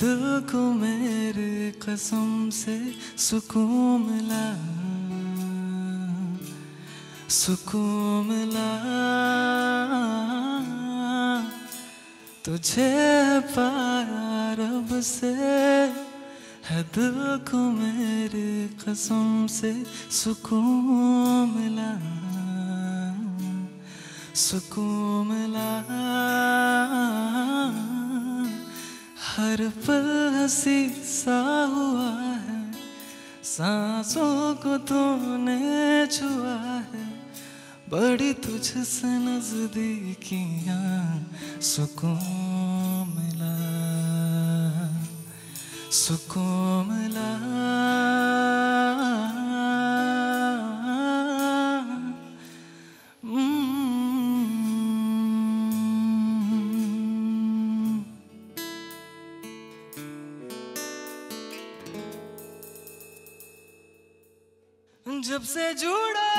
दिल को मेरे कसम से सुकून मिला। सुकून मिला। तुझे पाया रब से है दिल को मेरे कसम से सुकून मिला। सुकून मिला। हर पल हँसी सा हुआ है। सांसों को तूने छुआ है। बड़ी तुझ तुझसे नजदीकिया सुकून मिला सुकून मिला। जब से जुड़ा,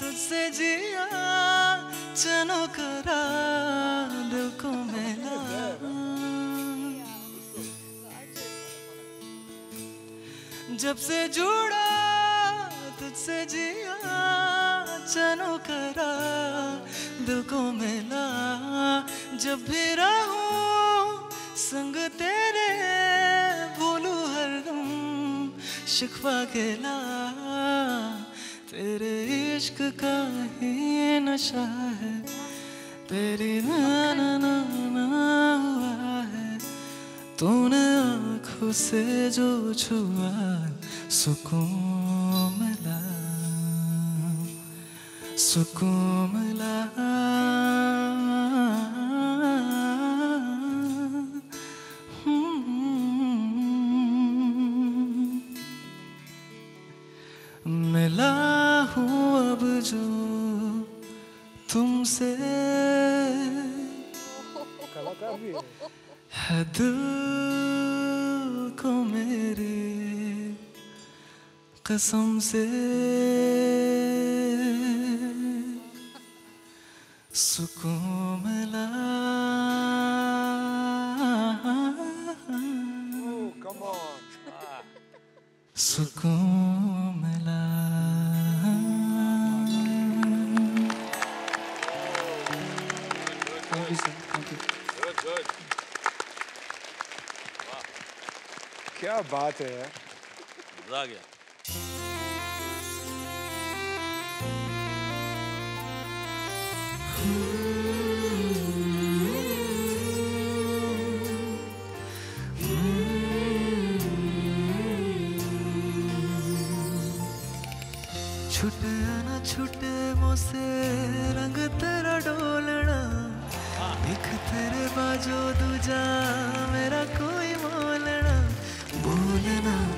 तुझसे जिया, चनो करा दिल को मिला। जब से जुड़ा, तुझसे जिया, चनो करा दिल को मिला। जब भी रहूँ, संग तेरे शिकवा गिला तेरे इश्क का ही नशा है। तेरी नाना नाना हुआ है। तूने आँखों से जो छुआ, सुकून मिला सुकून मिला। को मेरे कसम से। सुकून मिला। बात है। यार मज़ा आ गया। छुटे ना छुटे मोसे रंग तेरा डोलना। एक तेरे बाजो दूजा मेरा Hannah.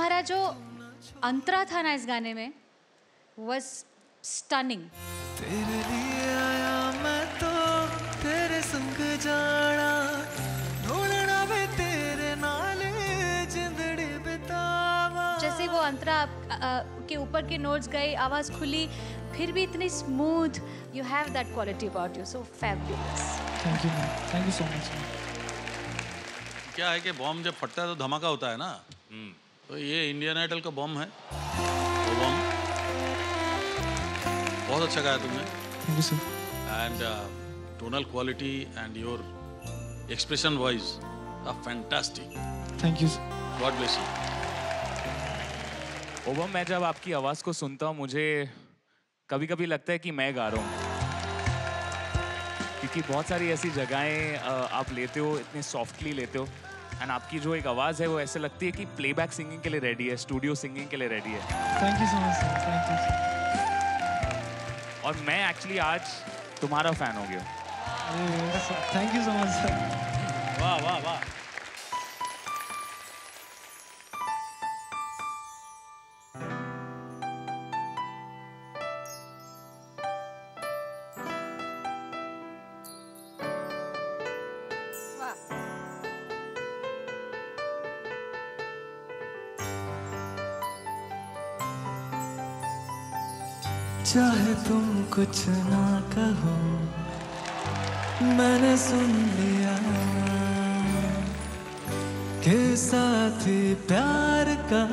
तुम्हारा जो अंतरा था ना इस गाने में was stunning. तेरे लिए आया मैं तो तेरे संग जाना ढूंढना भी तेरे नाले जिंदड़ी बितावा। जैसे वो अंतरा अ, अ, के ऊपर के नोट्स गए आवाज़ खुली फिर भी इतनी smooth you have that quality about you so fabulous thank you thank you so much क्या है कि बॉम्ब जब फटता है तो धमाका होता है ना? तो ये इंडियन आइडल का बॉम्ब है। वो बॉम्ब बहुत अच्छा गाया तुमने। Thank you sir uh, tonal quality and your expression wise are thank you sir God bless you. ओबम मैं जब आपकी आवाज़ को सुनता हूँ मुझे कभी कभी लगता है कि मैं गा रहा हूँ। क्योंकि बहुत सारी ऐसी जगहें आप लेते हो इतने सॉफ्टली लेते हो। एंड आपकी जो एक आवाज़ है वो ऐसे लगती है कि प्लेबैक सिंगिंग के लिए रेडी है स्टूडियो सिंगिंग के लिए रेडी है। Thank you so much sir thank you और मैं एक्चुअली आज तुम्हारा फ़ैन हो गया thank you so much sir वाह वाह वाह। चाहे तुम कुछ ना कहो, मैंने सुन लिया के साथी प्यार का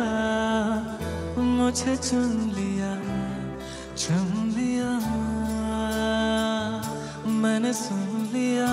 मुझे चुन लिया चुन लिया। मैंने सुन लिया।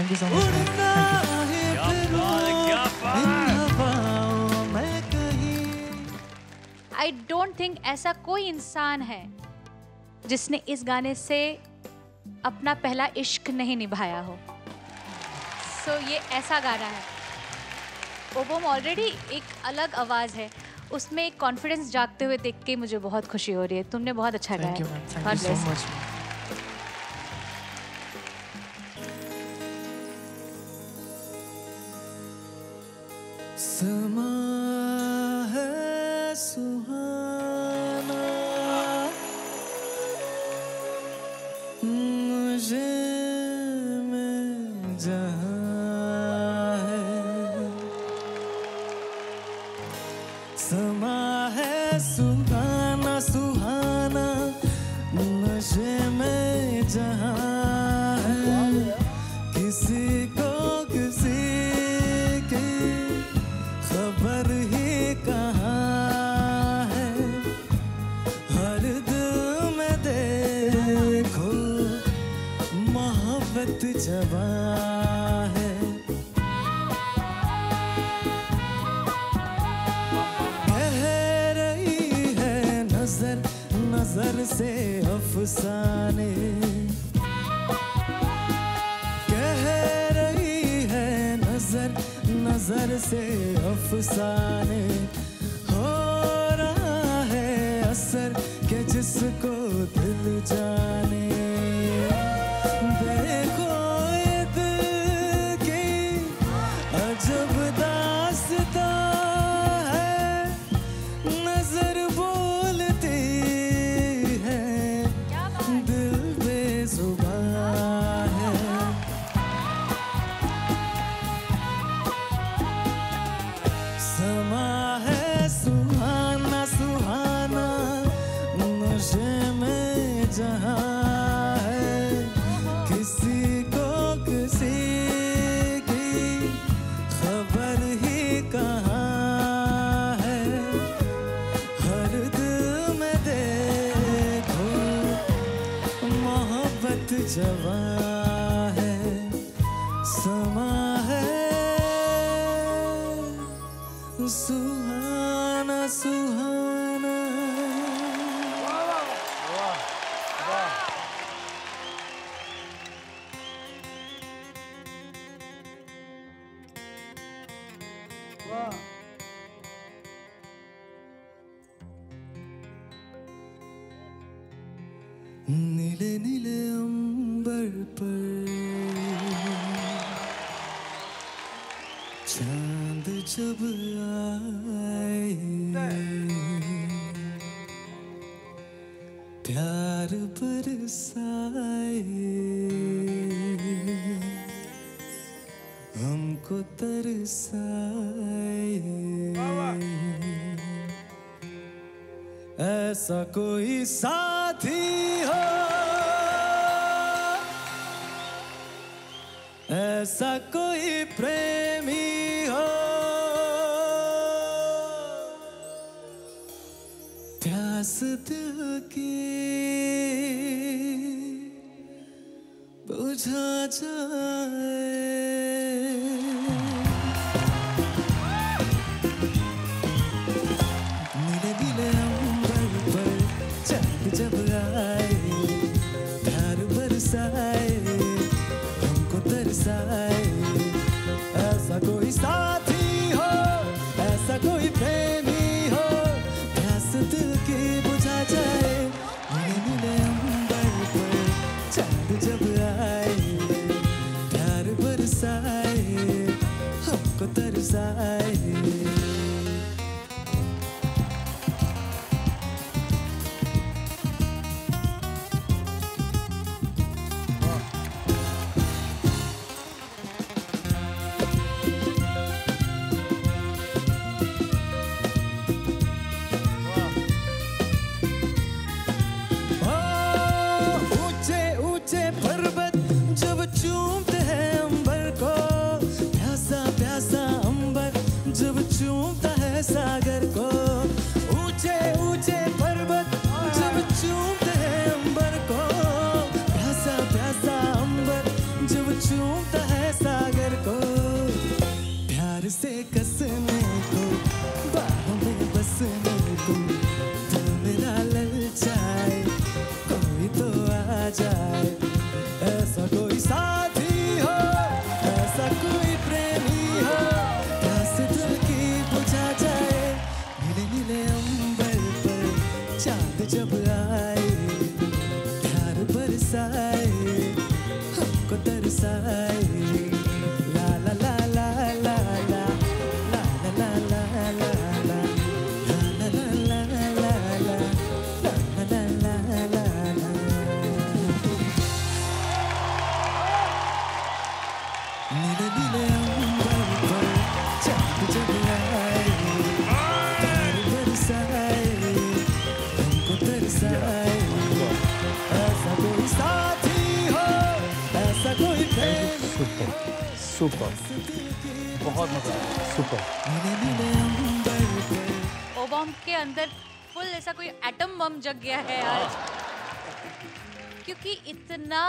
Thank you so much. I don't think ऐसा कोई इंसान है जिसने इस गाने से अपना पहला इश्क नहीं निभाया हो। सो so, ये ऐसा गाना है। ओबोम ऑलरेडी एक अलग आवाज़ है। उसमें एक कॉन्फिडेंस जागते हुए देख के मुझे बहुत खुशी हो रही है। तुमने बहुत अच्छा गाया। 怎么？जबा है। कह रही है नज़र नज़र से अफसाने। कह रही है नज़र नज़र से अफसाने। नीले नीले अंबर पर। चाँद जब आए प्यार पर हमको तरसाए। ऐसा कोई सा ऐसा कोई प्रेमी हो। प्यास दिल की बुझा जा सुपर बहुत मज़ा सुपर नीले नीले अंबर पर ओ बॉम्ब के अंदर फुल ऐसा कोई एटम बम जग गया है आज क्योंकि इतना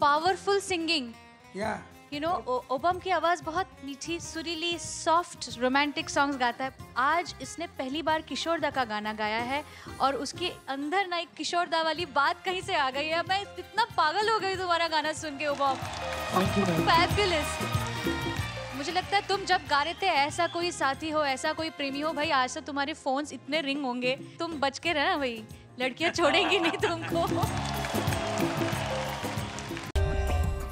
पावरफुल सिंगिंग या यू नो ओबम की आवाज़ बहुत मीठी सुरीली सॉफ्ट रोमांटिक सॉन्ग्स गाता है। आज इसने पहली बार किशोर दा का गाना गाया है और उसके अंदर ना एक किशोर दा वाली बात कहीं से आ गई है। मैं इतना पागल हो गई तुम्हारा गाना सुन के ओबम. फैबुलस मुझे लगता है तुम जब गा रहे थे ऐसा कोई साथी हो ऐसा कोई प्रेमी हो भाई आज तो तुम्हारे फोन्स इतने रिंग होंगे। तुम बच के रहना भाई। लड़कियाँ छोड़ेंगी नहीं तुमको।